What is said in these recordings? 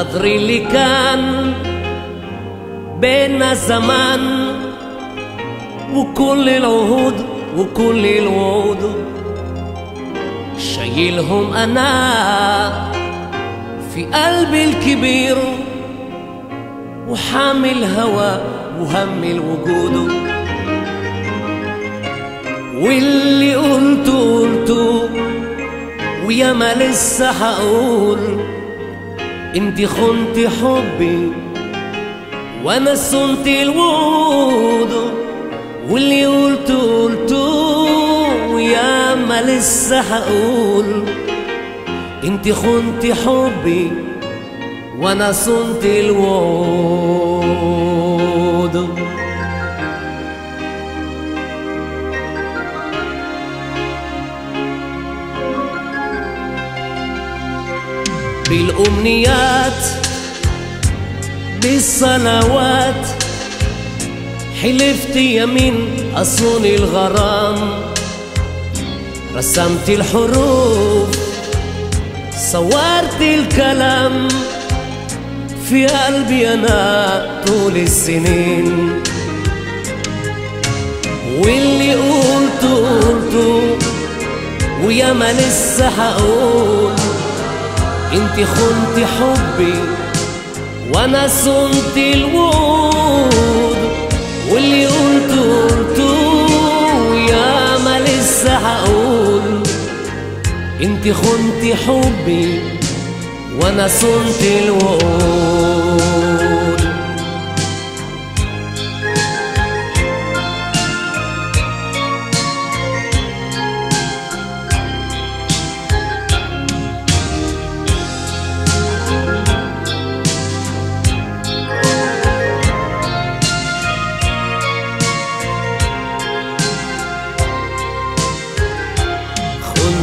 الغدر اللي كان بينا زمان وكل العهود وكل الوعود. شايلهم أنا في قلبي الكبير وحامل هوى وهم الوجود. واللي قلته قلته وياما لسه هقول. انت خنت حبي وأنا صنت الوعود واللي قلته قلته وياما لسه هقول. انت خنت حبي وأنا صنت الوعود بالأمنيات بالصلوات. حلفت يمين أصون الغرام. رسمت الحروف صورت الكلام. في قلبي أنا طول السنين. واللي قلته قلته وياما لسه هقول. انت خنت حبي وأنا صنت الوعود واللي قلته قلته وياما لسه هقول. انت خنت حبي وأنا صنت الوعود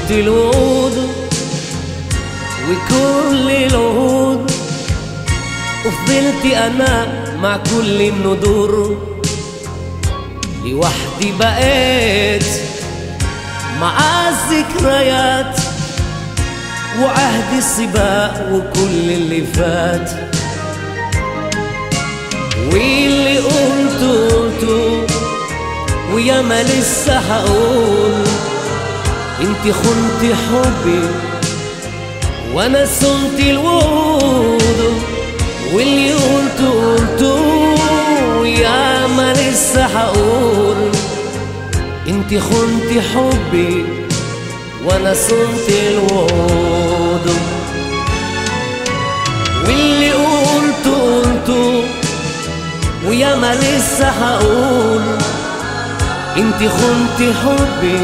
خنت الوعود وكل العهود وفضلت أنا مع كل الندور لوحدي بقيت مع الذكريات وعهد السباق وكل اللي فات. واللي قلته قلته وياما لسه هقول. انت خنت حبي وأنا صنت الوعود واللي قلته قلته وياما لسه هقول. انت خنت حبي وأنا صنت الوعود واللي قلته قلته وياما لسه هقول. انت خنت حبي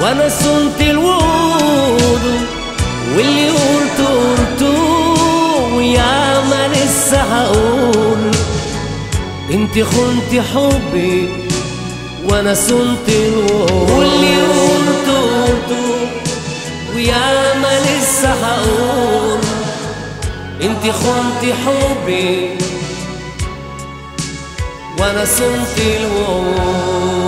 وأنا صنت الوعود واللي قلته قلته وياما لسه هقول. انت خنت حبي وأنا صنت الوعود واللي قلته قلته وياما لسه هقول. انت خنت حبي وأنا صنت الوعود